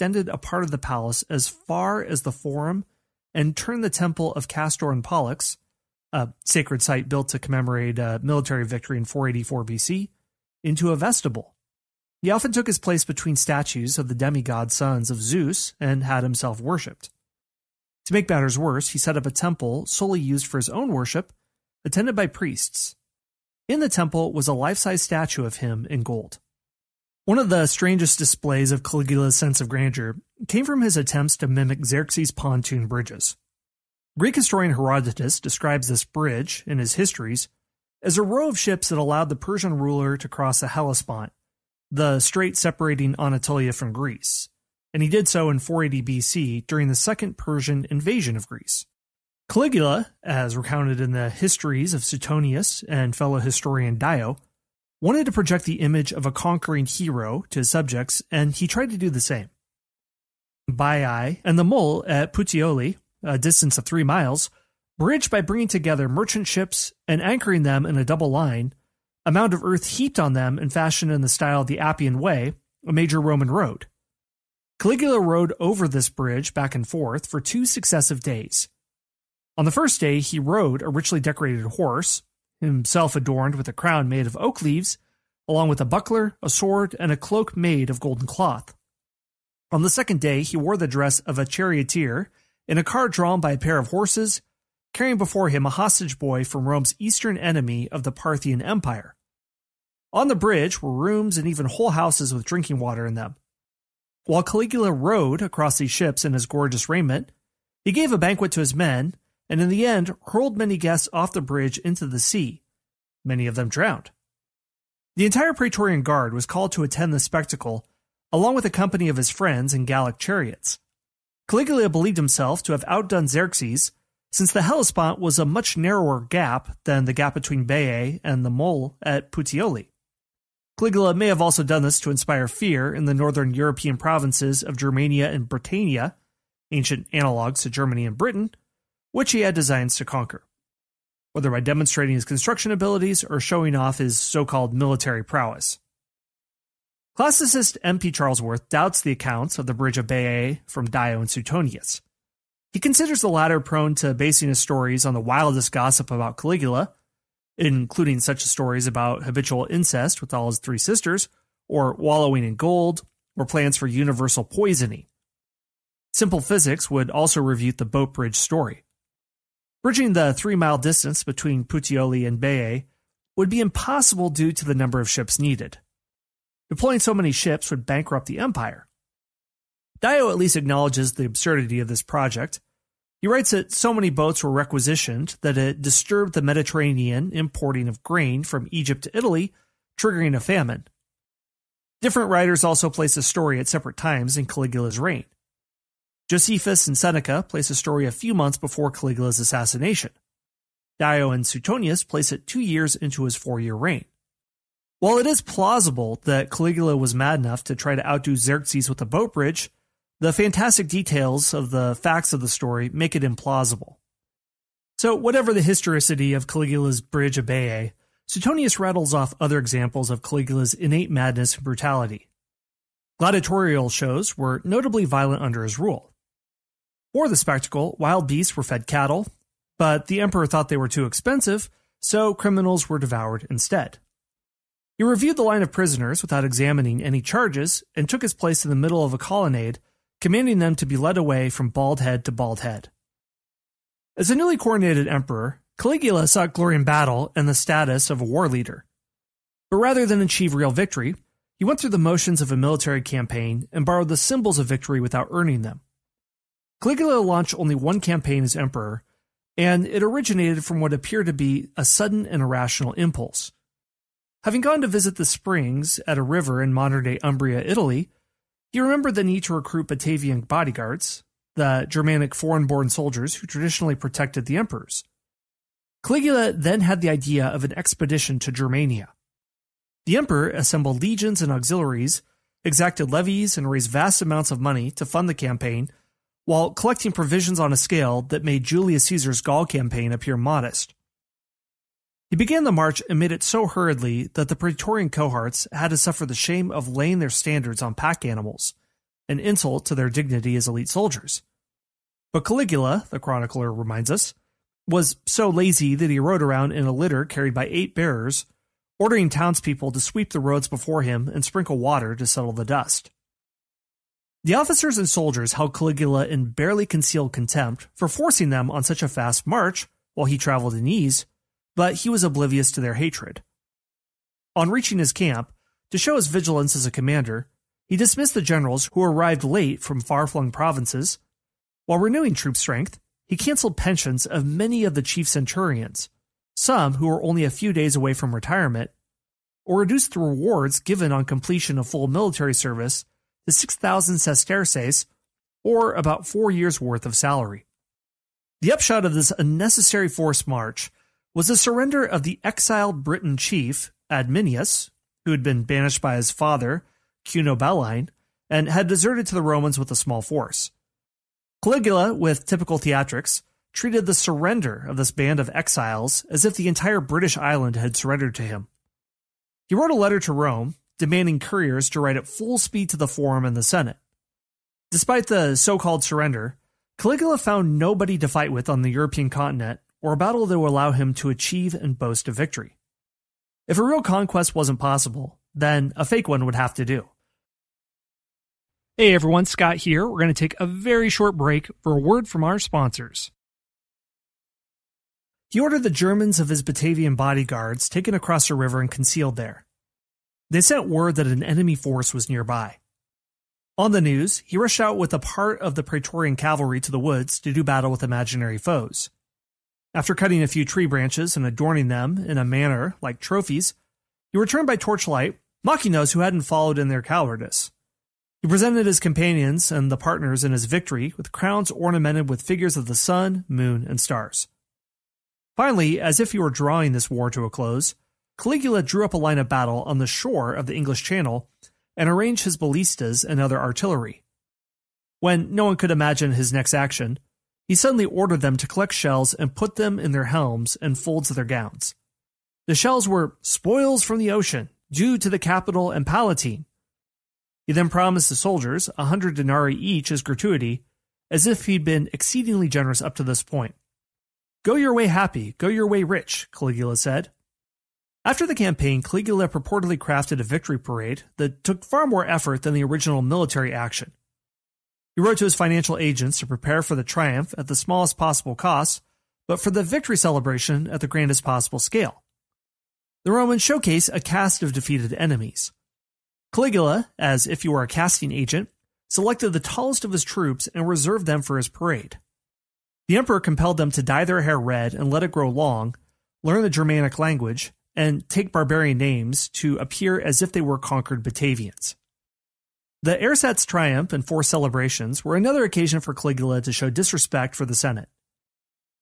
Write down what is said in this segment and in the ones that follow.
extended a part of the palace as far as the Forum and turned the temple of Castor and Pollux, a sacred site built to commemorate a military victory in 484 BC, into a vestibule. He often took his place between statues of the demigod sons of Zeus and had himself worshipped. To make matters worse, he set up a temple solely used for his own worship, attended by priests. In the temple was a life size statue of him in gold. One of the strangest displays of Caligula's sense of grandeur came from his attempts to mimic Xerxes' pontoon bridges. Greek historian Herodotus describes this bridge, in his histories, as a row of ships that allowed the Persian ruler to cross the Hellespont, the strait separating Anatolia from Greece, and he did so in 480 BC during the Second Persian invasion of Greece. Caligula, as recounted in the histories of Suetonius and fellow historian Dio, wanted to project the image of a conquering hero to his subjects, and he tried to do the same. Baiae and the mole at Puteoli, a distance of three miles, bridged by bringing together merchant ships and anchoring them in a double line, a mound of earth heaped on them and fashioned in the style of the Appian Way, a major Roman road. Caligula rode over this bridge back and forth for two successive days. On the first day, he rode a richly decorated horse, himself adorned with a crown made of oak leaves, along with a buckler, a sword, and a cloak made of golden cloth. On the second day, he wore the dress of a charioteer in a car drawn by a pair of horses, carrying before him a hostage boy from Rome's eastern enemy of the Parthian Empire. On the bridge were rooms and even whole houses with drinking water in them. While Caligula rode across these ships in his gorgeous raiment, he gave a banquet to his men and in the end hurled many guests off the bridge into the sea. Many of them drowned. The entire Praetorian Guard was called to attend the spectacle, along with a company of his friends in Gallic chariots. Caligula believed himself to have outdone Xerxes, since the Hellespont was a much narrower gap than the gap between Baiae and the mole at Puteoli. Caligula may have also done this to inspire fear in the northern European provinces of Germania and Britannia, ancient analogues to Germany and Britain, which he had designs to conquer, whether by demonstrating his construction abilities or showing off his so called military prowess. Classicist M.P. Charlesworth doubts the accounts of the Bridge of Baiae from Dio and Suetonius. He considers the latter prone to basing his stories on the wildest gossip about Caligula, including such stories about habitual incest with all his three sisters, or wallowing in gold, or plans for universal poisoning. Simple physics would also refute the boat bridge story. Bridging the three mile distance between Puteoli and Baiae would be impossible due to the number of ships needed. Deploying so many ships would bankrupt the empire. Dio at least acknowledges the absurdity of this project. He writes that so many boats were requisitioned that it disturbed the Mediterranean importing of grain from Egypt to Italy, triggering a famine. Different writers also place the story at separate times in Caligula's reign. Josephus and Seneca place a story a few months before Caligula's assassination. Dio and Suetonius place it two years into his four year reign. While it is plausible that Caligula was mad enough to try to outdo Xerxes with a boat bridge, the fantastic details of the facts of the story make it implausible. So, whatever the historicity of Caligula's bridge of Baiae, Suetonius rattles off other examples of Caligula's innate madness and brutality. Gladiatorial shows were notably violent under his rule. For the spectacle, wild beasts were fed cattle, but the emperor thought they were too expensive, so criminals were devoured instead. He reviewed the line of prisoners without examining any charges and took his place in the middle of a colonnade, commanding them to be led away from bald head to bald head. As a newly coronated emperor, Caligula sought glory in battle and the status of a war leader. But rather than achieve real victory, he went through the motions of a military campaign and borrowed the symbols of victory without earning them. Caligula launched only one campaign as emperor, and it originated from what appeared to be a sudden and irrational impulse. Having gone to visit the springs at a river in modern day Umbria, Italy, he remembered the need to recruit Batavian bodyguards, the Germanic foreign born soldiers who traditionally protected the emperors. Caligula then had the idea of an expedition to Germania. The emperor assembled legions and auxiliaries, exacted levies, and raised vast amounts of money to fund the campaign while collecting provisions on a scale that made Julius Caesar's Gaul campaign appear modest. He began the march made it so hurriedly that the Praetorian cohorts had to suffer the shame of laying their standards on pack animals, an insult to their dignity as elite soldiers. But Caligula, the chronicler reminds us, was so lazy that he rode around in a litter carried by eight bearers, ordering townspeople to sweep the roads before him and sprinkle water to settle the dust. The officers and soldiers held Caligula in barely concealed contempt for forcing them on such a fast march while he traveled in ease, but he was oblivious to their hatred. On reaching his camp, to show his vigilance as a commander, he dismissed the generals who arrived late from far flung provinces. While renewing troop strength, he canceled pensions of many of the chief centurions, some who were only a few days away from retirement, or reduced the rewards given on completion of full military service to 6,000 sesterces, or about four years' worth of salary. The upshot of this unnecessary forced march was the surrender of the exiled Briton chief, Adminius, who had been banished by his father Cunobeline, and had deserted to the Romans with a small force. Caligula, with typical theatrics, treated the surrender of this band of exiles as if the entire British island had surrendered to him. He wrote a letter to Rome demanding couriers to ride at full speed to the Forum and the Senate. Despite the so called surrender, Caligula found nobody to fight with on the European continent or a battle that would allow him to achieve and boast a victory. If a real conquest wasn't possible, then a fake one would have to do. Hey everyone, Scott here. We're going to take a very short break for a word from our sponsors. He ordered the Germans of his Batavian bodyguards taken across a river and concealed there. They sent word that an enemy force was nearby. On the news, he rushed out with a part of the Praetorian cavalry to the woods to do battle with imaginary foes. After cutting a few tree branches and adorning them in a manner like trophies, he returned by torchlight, mocking those who hadn't followed in their cowardice. He presented his companions and the partners in his victory with crowns ornamented with figures of the sun, moon, and stars. Finally, as if he were drawing this war to a close, Caligula drew up a line of battle on the shore of the English Channel and arranged his ballistas and other artillery. When no one could imagine his next action, he suddenly ordered them to collect shells and put them in their helms and folds of their gowns. The shells were spoils from the ocean, due to the Capitol and Palatine. He then promised the soldiers a hundred denarii each as gratuity, as if he'd been exceedingly generous up to this point. Go your way happy, go your way rich, Caligula said. After the campaign, Caligula purportedly crafted a victory parade that took far more effort than the original military action. He wrote to his financial agents to prepare for the triumph at the smallest possible cost, but for the victory celebration at the grandest possible scale. The Romans showcase a cast of defeated enemies. Caligula, as if he were a casting agent, selected the tallest of his troops and reserved them for his parade. The emperor compelled them to dye their hair red and let it grow long, learn the Germanic language, and take barbarian names to appear as if they were conquered Batavians. The ersatz triumph and four celebrations were another occasion for Caligula to show disrespect for the Senate.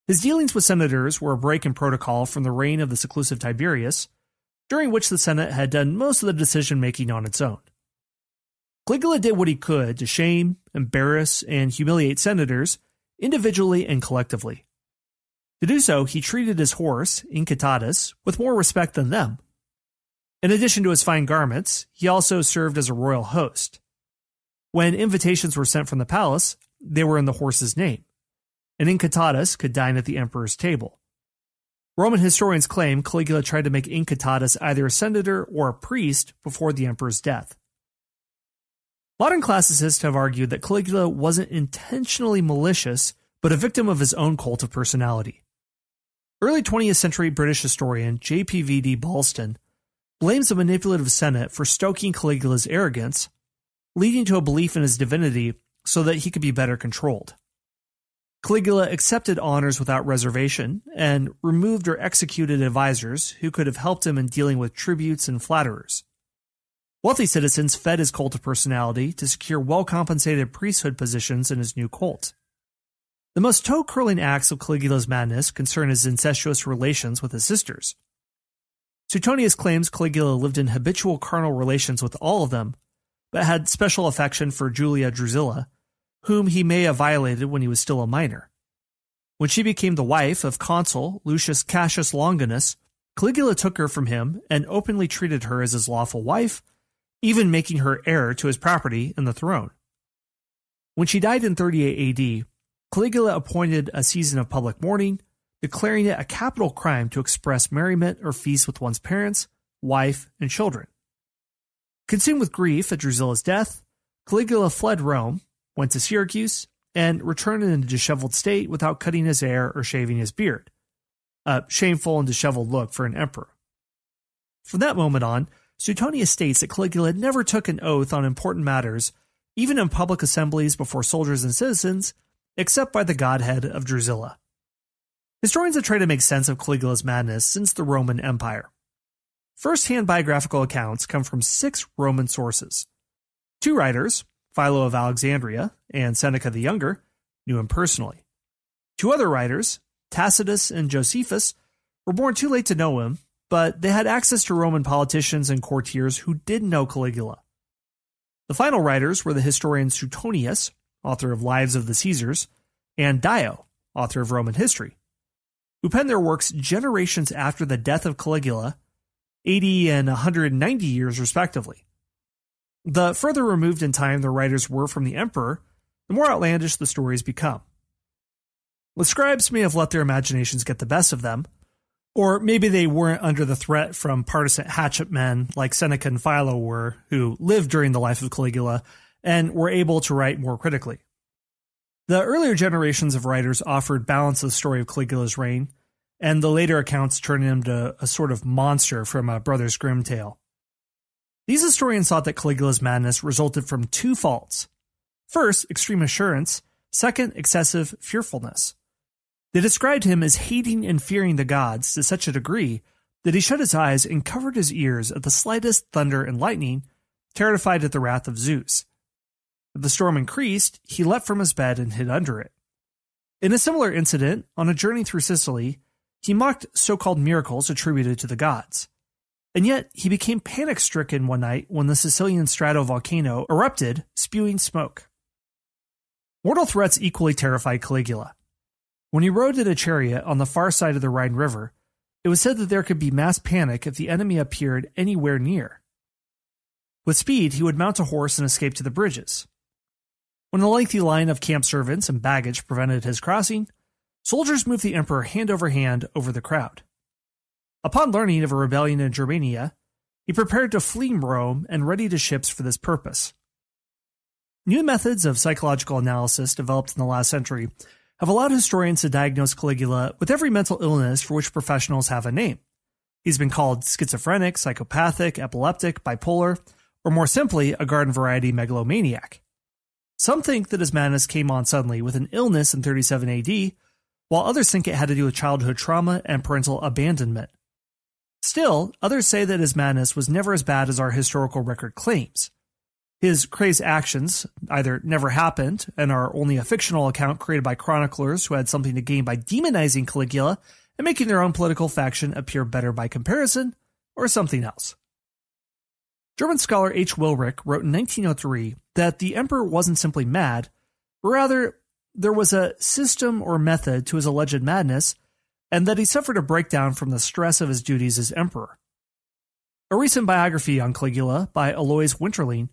His dealings with senators were a break in protocol from the reign of the seclusive Tiberius, during which the Senate had done most of the decision making on its own. Caligula did what he could to shame, embarrass, and humiliate senators individually and collectively. To do so, he treated his horse, Incitatus, with more respect than them. In addition to his fine garments, he also served as a royal host. When invitations were sent from the palace, they were in the horse's name, and Incitatus could dine at the emperor's table. Roman historians claim Caligula tried to make Incitatus either a senator or a priest before the emperor's death. Modern classicists have argued that Caligula wasn't intentionally malicious, but a victim of his own cult of personality. Early 20th century British historian J.P.V.D. Balsdon blames the manipulative Senate for stoking Caligula's arrogance, leading to a belief in his divinity so that he could be better controlled. Caligula accepted honors without reservation and removed or executed advisors who could have helped him in dealing with tributes and flatterers. Wealthy citizens fed his cult of personality to secure well compensated priesthood positions in his new cult. The most toe curling acts of Caligula's madness concern his incestuous relations with his sisters. Suetonius claims Caligula lived in habitual carnal relations with all of them, but had special affection for Julia Drusilla, whom he may have violated when he was still a minor. When she became the wife of consul Lucius Cassius Longinus, Caligula took her from him and openly treated her as his lawful wife, even making her heir to his property and the throne. When she died in 38 AD, Caligula appointed a season of public mourning, declaring it a capital crime to express merriment or feast with one's parents, wife, and children. Consumed with grief at Drusilla's death, Caligula fled Rome, went to Syracuse, and returned in a disheveled state without cutting his hair or shaving his beard. A shameful and disheveled look for an emperor. From that moment on, Suetonius states that Caligula never took an oath on important matters, even in public assemblies before soldiers and citizens, except by the godhead of Drusilla. Historians have tried to make sense of Caligula's madness since the Roman Empire. First hand biographical accounts come from six Roman sources. Two writers, Philo of Alexandria and Seneca the Younger, knew him personally. Two other writers, Tacitus and Josephus, were born too late to know him, but they had access to Roman politicians and courtiers who did know Caligula. The final writers were the historian Suetonius, author of Lives of the Caesars, and Dio, author of Roman history, who penned their works generations after the death of Caligula 80 and 190 years, respectively. The further removed in time the writers were from the emperor, the more outlandish the stories become. The scribes may have let their imaginations get the best of them, or maybe they weren't under the threat from partisan hatchet men like Seneca and Philo were, who lived during the life of Caligula and were able to write more critically. The earlier generations of writers offered balance of the story of Caligula's reign, and the later accounts turn him to a sort of monster from a Brothers Grimm tale. These historians thought that Caligula's madness resulted from two faults. First, extreme assurance. Second, excessive fearfulness. They described him as hating and fearing the gods to such a degree that he shut his eyes and covered his ears at the slightest thunder and lightning, terrified at the wrath of Zeus. The storm increased, he leapt from his bed and hid under it. In a similar incident, on a journey through Sicily, he mocked so called miracles attributed to the gods. And yet, he became panic stricken one night when the Sicilian stratovolcano erupted, spewing smoke. Mortal threats equally terrified Caligula. When he rode in a chariot on the far side of the Rhine River, it was said that there could be mass panic if the enemy appeared anywhere near. With speed, he would mount a horse and escape to the bridges. When a lengthy line of camp servants and baggage prevented his crossing, soldiers moved the emperor hand over hand over the crowd. Upon learning of a rebellion in Germania, he prepared to flee Rome and readied his ships for this purpose. New methods of psychological analysis developed in the last century have allowed historians to diagnose Caligula with every mental illness for which professionals have a name. He's been called schizophrenic, psychopathic, epileptic, bipolar, or more simply, a garden variety megalomaniac. Some think that his madness came on suddenly with an illness in 37 AD, while others think it had to do with childhood trauma and parental abandonment. Still, others say that his madness was never as bad as our historical record claims. His crazed actions either never happened and are only a fictional account created by chroniclers who had something to gain by demonizing Caligula and making their own political faction appear better by comparison, or something else. German scholar H. Willrich wrote in 1903 that the emperor wasn't simply mad, but rather there was a system or method to his alleged madness, and that he suffered a breakdown from the stress of his duties as emperor. A recent biography on Caligula by Alois Winterling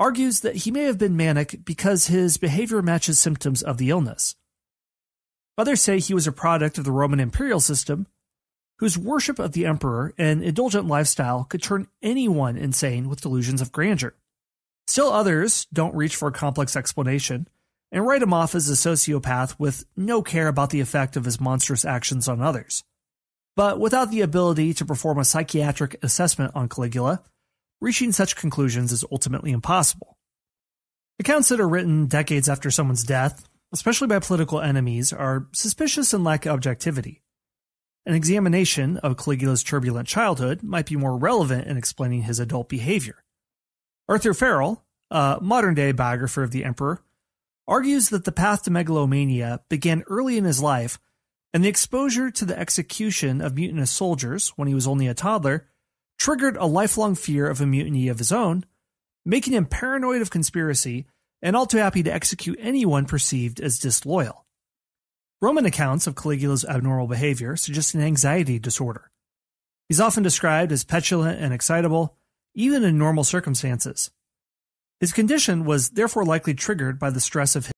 argues that he may have been manic because his behavior matches symptoms of the illness. Others say he was a product of the Roman imperial system, whose worship of the emperor and indulgent lifestyle could turn anyone insane with delusions of grandeur. Still others don't reach for a complex explanation and write him off as a sociopath with no care about the effect of his monstrous actions on others. But without the ability to perform a psychiatric assessment on Caligula, reaching such conclusions is ultimately impossible. Accounts that are written decades after someone's death, especially by political enemies, are suspicious and lack objectivity. An examination of Caligula's turbulent childhood might be more relevant in explaining his adult behavior. Arther Ferrill, a modern day biographer of the emperor, argues that the path to megalomania began early in his life, and the exposure to the execution of mutinous soldiers when he was only a toddler triggered a lifelong fear of a mutiny of his own, making him paranoid of conspiracy and all too happy to execute anyone perceived as disloyal. Roman accounts of Caligula's abnormal behavior suggest an anxiety disorder. He's often described as petulant and excitable, even in normal circumstances. His condition was therefore likely triggered by the stress of